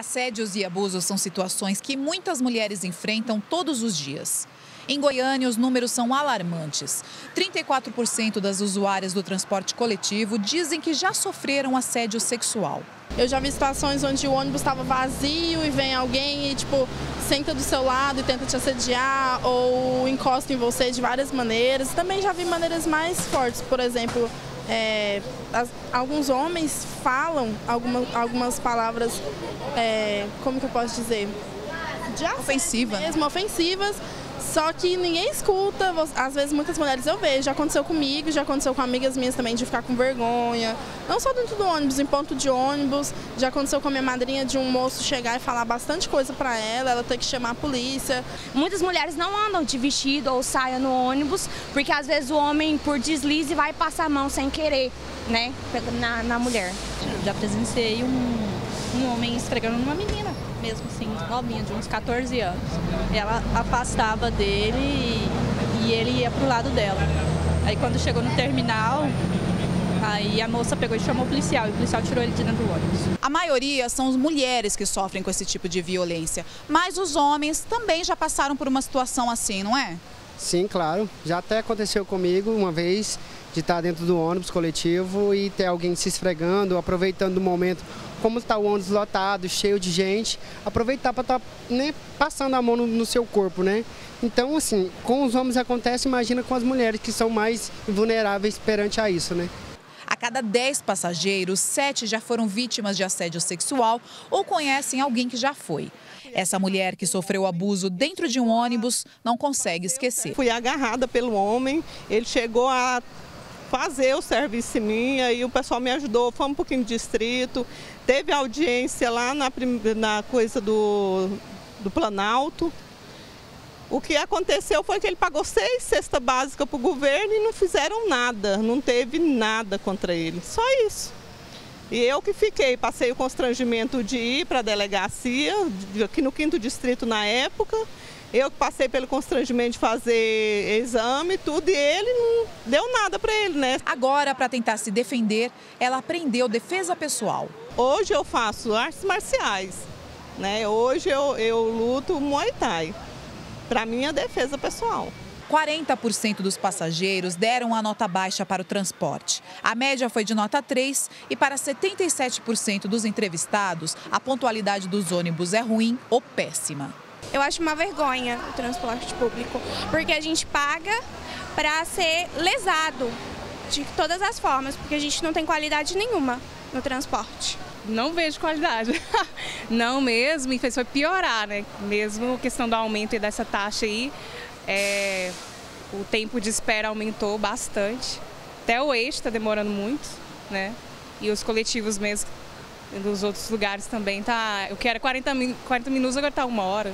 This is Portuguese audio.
Assédios e abusos são situações que muitas mulheres enfrentam todos os dias. Em Goiânia, os números são alarmantes. 34% das usuárias do transporte coletivo dizem que já sofreram assédio sexual. Eu já vi situações onde o ônibus estava vazio e vem alguém e, tipo, senta do seu lado e tenta te assediar ou encosta em você de várias maneiras. Também já vi maneiras mais fortes, por exemplo, é, as, alguns homens falam alguma, algumas palavras, é, como que eu posso dizer? De ofensiva. Mesmo, ofensivas só que ninguém escuta, às vezes muitas mulheres eu vejo, já aconteceu comigo, já aconteceu com amigas minhas também de ficar com vergonha. Não só dentro do ônibus, em ponto de ônibus, já aconteceu com a minha madrinha de um moço chegar e falar bastante coisa para ela, ela ter que chamar a polícia. Muitas mulheres não andam de vestido ou saia no ônibus, porque às vezes o homem por deslize vai passar a mão sem querer, né, na, na mulher. Já presenciei um, um homem esfregando numa menina mesmo assim, novinha, de uns 14 anos. Ela afastava dele e, e ele ia pro lado dela. Aí quando chegou no terminal, Aí a moça pegou e chamou o policial e o policial tirou ele de dentro do ônibus. A maioria são as mulheres que sofrem com esse tipo de violência, mas os homens também já passaram por uma situação assim, não é? Sim, claro. Já até aconteceu comigo uma vez de estar dentro do ônibus coletivo e ter alguém se esfregando, aproveitando o momento, como está o ônibus lotado, cheio de gente, aproveitar para estar tá, né, passando a mão no, no, seu corpo, né? Então, assim, com os homens acontece, imagina com as mulheres que são mais vulneráveis perante a isso, né? Cada 10 passageiros, 7 já foram vítimas de assédio sexual ou conhecem alguém que já foi. Essa mulher que sofreu abuso dentro de um ônibus não consegue esquecer. Fui agarrada pelo homem, ele chegou a fazer o serviço em mim, e o pessoal me ajudou, foi um pouquinho de distrito, teve audiência lá na, na coisa do, do Planalto, o que aconteceu foi que ele pagou seis cestas básicas para o governo e não fizeram nada, não teve nada contra ele, só isso. E eu que fiquei, passei o constrangimento de ir para a delegacia, aqui no quinto distrito na época, eu que passei pelo constrangimento de fazer exame e tudo, e ele não deu nada para ele, né? Agora, para tentar se defender, ela aprendeu defesa pessoal. Hoje eu faço artes marciais, né? Hoje eu, eu luto Muay Thai para minha defesa pessoal. 40% dos passageiros deram a nota baixa para o transporte. A média foi de nota 3 e para 77% dos entrevistados, a pontualidade dos ônibus é ruim ou péssima. Eu acho uma vergonha o transporte público, porque a gente paga para ser lesado de todas as formas, porque a gente não tem qualidade nenhuma no transporte. Não vejo qualidade. Não mesmo, e fez foi piorar, né? Mesmo questão do aumento dessa taxa aí, é, o tempo de espera aumentou bastante. Até o eixo está demorando muito, né? E os coletivos mesmo dos outros lugares também tá. Eu quero 40, 40 minutos, agora tá uma hora.